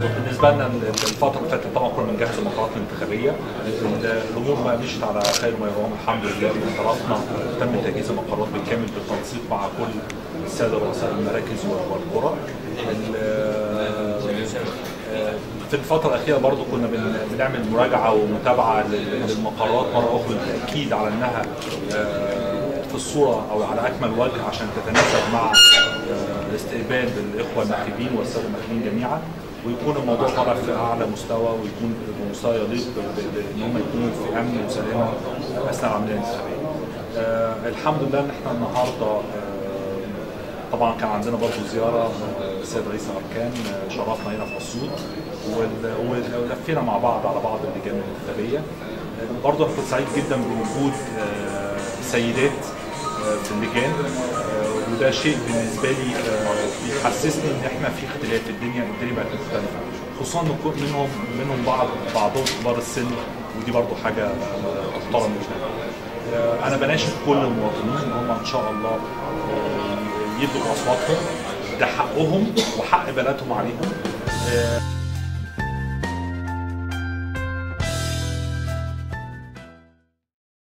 بالنسبة لنا الفترة اللي فاتت طبعا كنا بنجهز المقررات الانتخابية الأمور ما مشيت على خير ما يرام. الحمد لله انطلقنا تم تجهيز المقررات بالكامل بالتنسيق مع كل السادة رؤساء المراكز والقرى. في الفترة الأخيرة برضو كنا بنعمل مراجعة ومتابعة للمقررات مرة أخرى للتأكيد على أنها في الصورة أو على أكمل وجه عشان تتناسب مع استقبال الإخوة الناخبين جميعا ويكون الموضوع طالع في أعلى مستوى ويكون بمستوى يليق بأن هم يكونوا في أمن وسلامة. أثناء العملية الانتخابية. الحمد لله إن إحنا النهاردة طبعا كان عندنا برضه زيارة السيد رئيس الاركان شرفنا هنا في أسيوط ولفينا مع بعض على بعض اللجان الانتخابيه برضه أنا كنت سعيد جدا بوجود سيدات في اللجان. وده شيء بالنسبة لي بيحسسني إن إحنا في اختلاف الدنيا الدنيا بقت مختلفة. خصوصا إن منهم منهم بعض بعضهم كبار السن ودي برضه حاجة تحترم جدا. أنا بناشد كل المواطنين إن هم إن شاء الله يدوا أصواتهم ده حقهم وحق بلدهم عليهم.